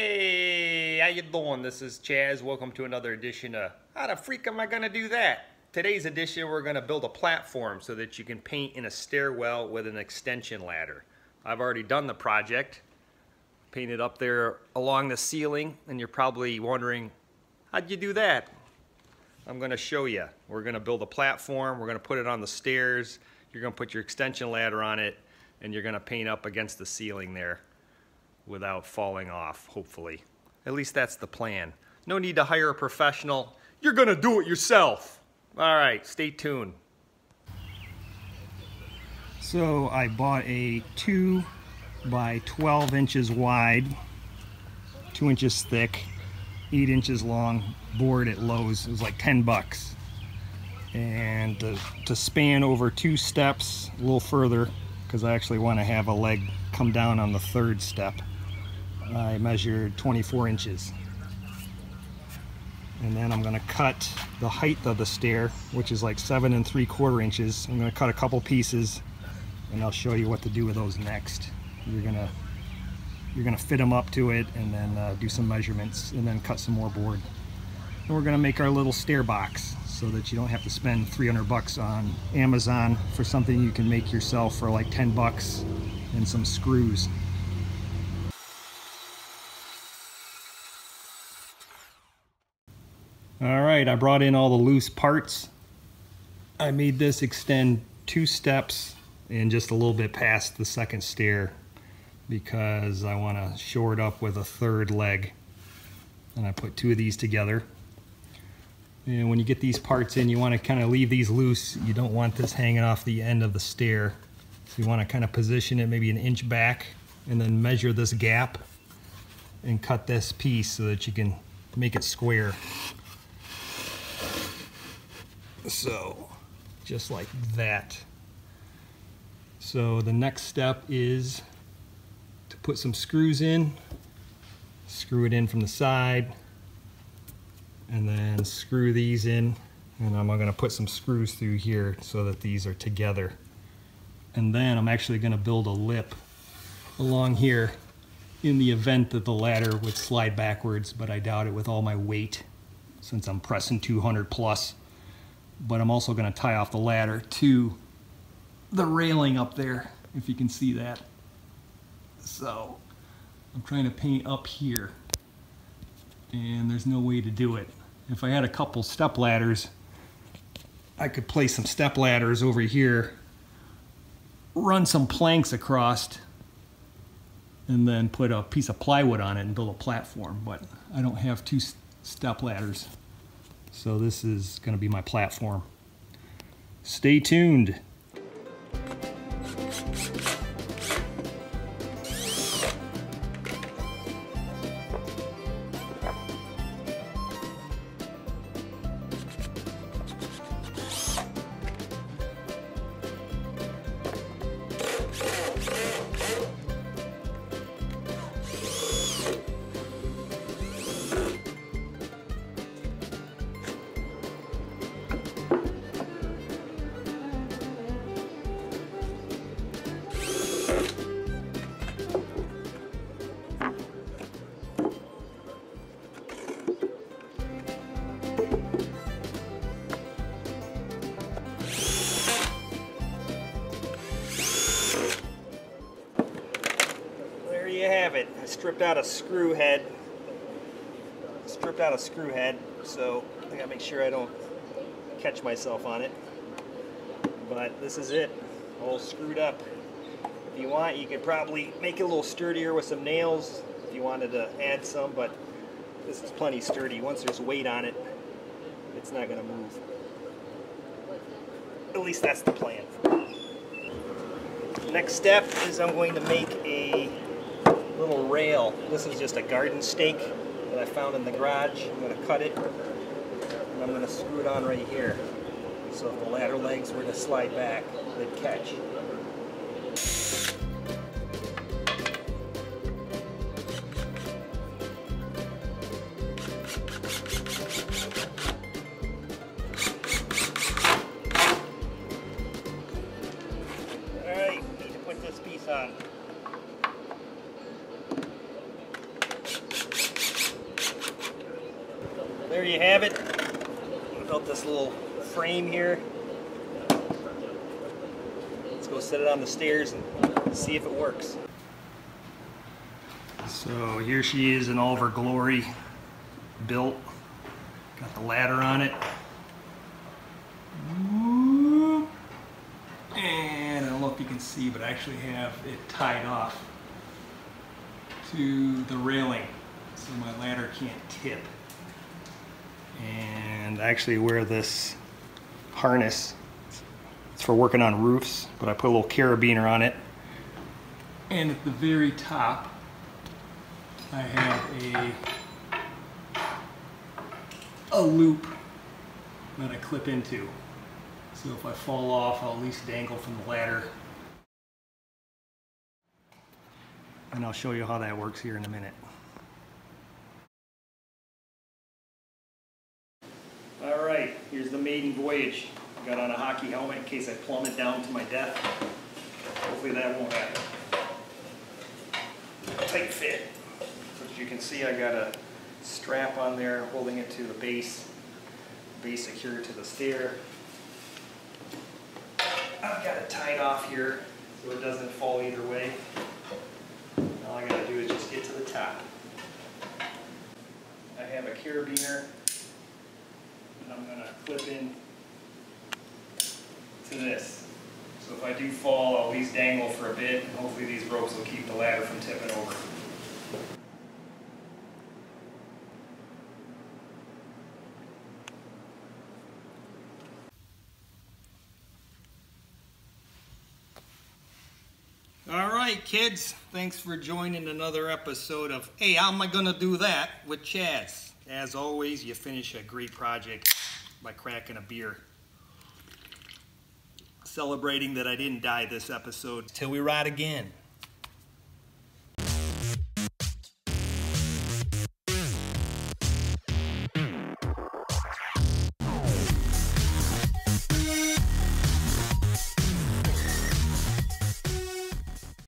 Hey, how you doing? This is Chaz. Welcome to another edition of How the Freak Am I Gonna Do That? Today's edition, we're gonna build a platform so that you can paint in a stairwell with an extension ladder. I've already done the project, painted up there along the ceiling, and you're probably wondering, how'd you do that? I'm gonna show you. We're gonna build a platform, we're gonna put it on the stairs, you're gonna put your extension ladder on it, and you're gonna paint up against the ceiling there without falling off, hopefully. At least that's the plan. No need to hire a professional. You're gonna do it yourself. All right, stay tuned. So I bought a two by 12 inches wide, two inches thick, eight inches long board at Lowe's. It was like 10 bucks. And to, to span over two steps a little further, because I actually want to have a leg come down on the third step. I measured 24 inches. And then I'm gonna cut the height of the stair, which is like seven and three quarter inches. I'm gonna cut a couple pieces and I'll show you what to do with those next. You're gonna you're gonna fit them up to it and then uh, do some measurements and then cut some more board. And we're gonna make our little stair box so that you don't have to spend 300 bucks on Amazon for something you can make yourself for like 10 bucks and some screws. All right, I brought in all the loose parts. I made this extend two steps and just a little bit past the second stair because I want to shore it up with a third leg. And I put two of these together. And when you get these parts in, you want to kind of leave these loose. You don't want this hanging off the end of the stair. So you want to kind of position it maybe an inch back and then measure this gap and cut this piece so that you can make it square. So, just like that. So the next step is to put some screws in, screw it in from the side, and then screw these in. And I'm gonna put some screws through here so that these are together. And then I'm actually gonna build a lip along here in the event that the ladder would slide backwards, but I doubt it with all my weight since I'm pressing 200 plus but I'm also going to tie off the ladder to the railing up there, if you can see that. So I'm trying to paint up here and there's no way to do it. If I had a couple step ladders, I could place some step ladders over here, run some planks across, and then put a piece of plywood on it and build a platform, but I don't have two step ladders. So this is going to be my platform. Stay tuned. Have it. I stripped out a screw head. Stripped out a screw head, so I gotta make sure I don't catch myself on it. But this is it, all screwed up. If you want, you could probably make it a little sturdier with some nails if you wanted to add some, but this is plenty sturdy. Once there's weight on it, it's not gonna move. At least that's the plan. Next step is I'm going to make a little rail. This is just a garden stake that I found in the garage. I'm going to cut it and I'm going to screw it on right here. So if the ladder legs were to slide back, they'd catch. Alright, need to put this piece on. There you have it. Built this little frame here. Let's go set it on the stairs and see if it works. So here she is in all of her glory, built. Got the ladder on it. And I don't know if you can see, but I actually have it tied off to the railing so my ladder can't tip. And I actually wear this harness. It's for working on roofs, but I put a little carabiner on it. And at the very top, I have a, a loop that I clip into. So if I fall off, I'll at least dangle from the ladder. And I'll show you how that works here in a minute. Right, here's the maiden voyage. I got on a hockey helmet in case I plummet down to my death. Hopefully that won't happen. Tight fit. As you can see, I got a strap on there holding it to the base, base secured to the stair. I've got it tied off here so it doesn't fall either way. All I gotta do is just get to the top. I have a carabiner and I'm gonna clip in to this. So if I do fall, I'll at least dangle for a bit and hopefully these ropes will keep the ladder from tipping over. All right, kids. Thanks for joining another episode of Hey, how am I going to do that with Chaz? As always, you finish a great project by cracking a beer. Celebrating that I didn't die this episode. Till we ride again.